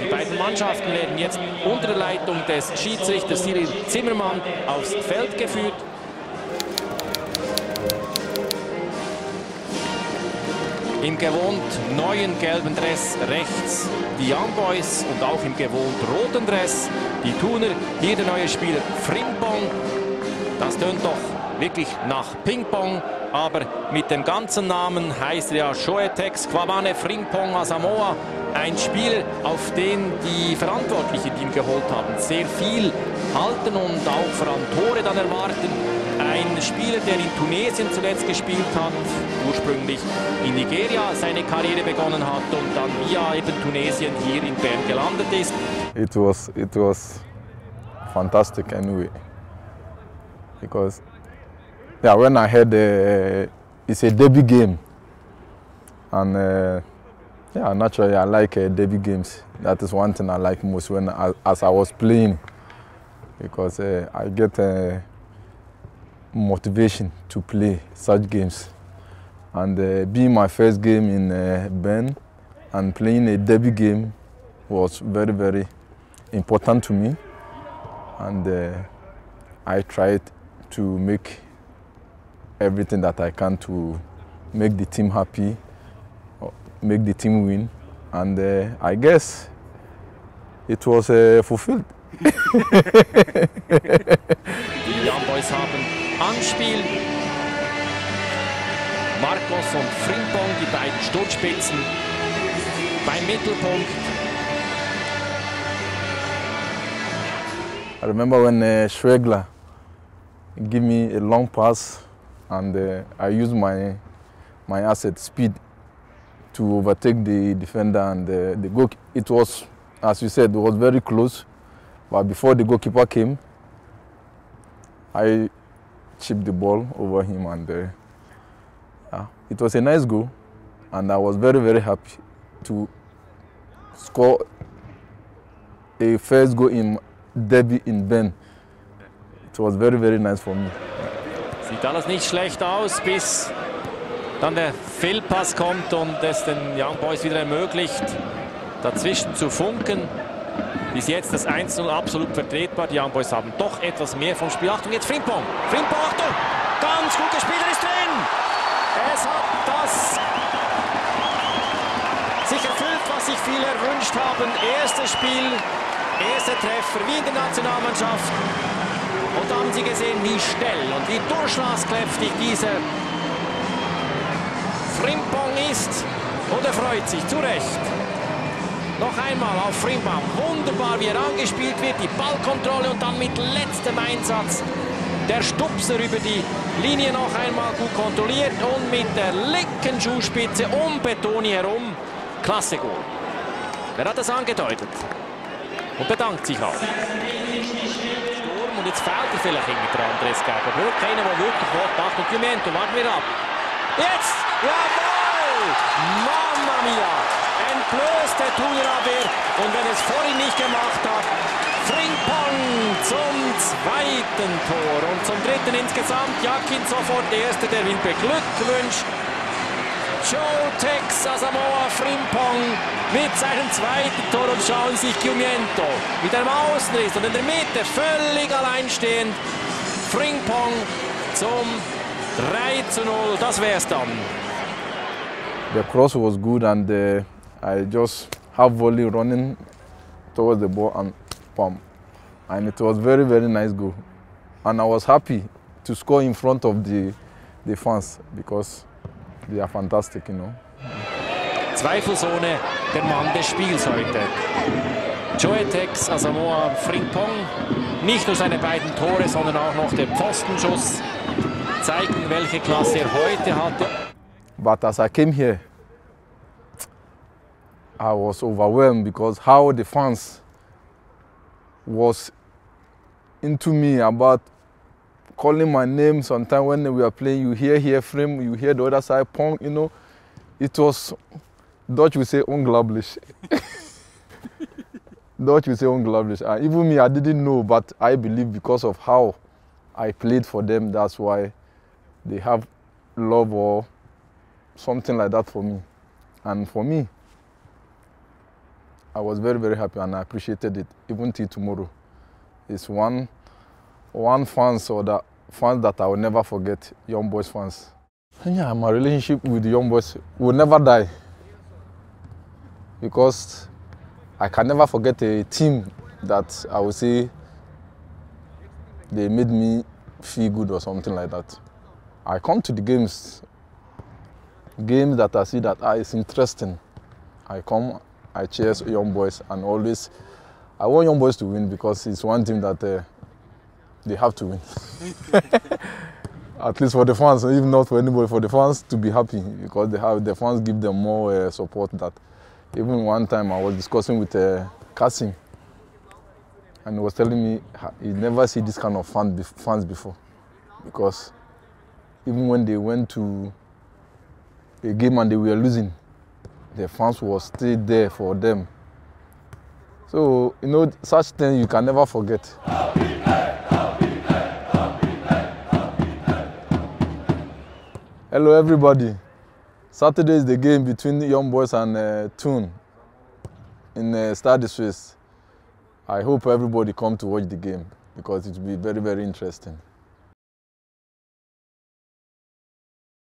Die beiden Mannschaften werden jetzt unter der Leitung des Schiedsrichters Cyril Zimmermann aufs Feld geführt. Im gewohnt neuen gelben Dress rechts die Young Boys und auch im gewohnt roten Dress die Tuner. Hier der neue Spieler Frimpong. Das tönt doch wirklich nach Ping-Pong, aber mit dem ganzen Namen heißt er ja Shoetex Kwabane Frimpong Asamoah. Ein Spieler, auf den die Verantwortlichen, die ihn geholt haben, sehr viel halten und auch vor allem Tore dann erwarten. Ein Spieler, der in Tunesien zuletzt gespielt hat, ursprünglich in Nigeria seine Karriere begonnen hat und dann via eben Tunesien hier in Bern gelandet ist. It was, it was fantastic anyway. Because yeah, when I heard uh, it's a debut game, and uh, yeah, naturally I like uh, games. That is one thing I like most when I, as I was playing, because uh, I get uh, motivation to play such games. And uh, being my first game in uh, Bern and playing a debut game was very, very important to me. And uh, I tried to make everything that I can to make the team happy, make the team win. And uh, I guess it was uh, fulfilled. Die Young Boys haben Anspiel. Marcos und Frimpong, die beiden Sturzspitzen beim Mittelpunkt. I remember when uh, Schwegler gave me a long pass and uh, I used my, my asset speed to overtake the defender and uh, the goal. It was, as you said, it was very close. But before the goalkeeper came, I chipped the ball over him and uh, yeah, it was a nice goal. And I was very, very happy to score a first goal in Derby in Bern. It was very, very nice for me. Sieht alles nicht schlecht aus, bis dann der Fehlpass kommt und es den Young Boys wieder ermöglicht, dazwischen zu funken. Bis jetzt das 1-0 absolut vertretbar. Die Young Boys haben doch etwas mehr vom Spiel. Achtung, jetzt Frimpong. Frimpong, Achtung! Ganz gut gespielt, er ist drin! Es hat das sich erfüllt, was sich viele erwünscht haben. Erstes Spiel, erster Treffer, wie in der Nationalmannschaft. Und da haben Sie gesehen, wie schnell und wie durchschlagskräftig dieser Frimpong ist. Und er freut sich, zu Recht. Noch einmal auf Frimpong. Wunderbar, wie er angespielt wird. Die Ballkontrolle und dann mit letztem Einsatz der Stupser über die Linie noch einmal gut kontrolliert und mit der linken Schuhspitze um Betoni herum. Klasse Goal. Wer hat das angedeutet? Und bedankt sich auch. Und jetzt fehlt er vielleicht hinter Andres Gerber. Hört keiner, der wirklich Wort macht. Und Pimento, warten wir ab. Jetzt! Jawohl! Mamma mia! Entblößt der Tunerabwehr. Und wenn es vorhin nicht gemacht hat, Frimpong zum zweiten Tor. Und zum dritten insgesamt. Jakin sofort der Erste, der ihn beglückwünscht. Joe Tex Asamoah Frimpong mit seinem zweiten Tor und schauen sich Giumiento mit einem Außenriss und in der Mitte völlig alleinstehend. Frimpong zum 3 zu 0, das wär's dann. The cross was good and uh, I just have volley running towards the ball and pump. And it was very, very nice goal. And I was happy to score in front of the, the fans because they are fantastic, you know. Zweifelsohne der Mann des Spiels heute. Joetex Asamoah Frimpong. Nicht nur seine beiden Tore, sondern auch noch der Pfostenschuss zeigen, welche Klasse er heute hatte. But as I came here, I was overwhelmed because how the fans was into me about calling my name. Sometimes when we are playing, you hear here frame, you hear the other side pong. You know, it was Dutch we say unglaublich. Dutch we say unglaublich. Even me, I didn't know, but I believe because of how I played for them, that's why they have love or something like that for me. And for me, I was very, very happy and I appreciated it, even till tomorrow. It's one, one fans or that fans that I will never forget, Young Boys fans. Yeah, my relationship with the Young Boys will never die because I can never forget a team that I would say they made me feel good or something like that. I come to the games, games that I see that ah, it's interesting. I come, I cheer young boys, and always I want young boys to win because it's one team that uh, they have to win. At least for the fans, even not for anybody, for the fans to be happy because they have the fans give them more uh, support. That even one time I was discussing with uh, Kasim, and he was telling me he never see this kind of fan, fans before because even when they went to a game and they were losing, the fans were still there for them. So, you know, such things you can never forget. Hello, everybody. Saturday is the game between Young Boys and uh, Toon in uh, Stade Suisse. I hope everybody come to watch the game because it will be very, very interesting.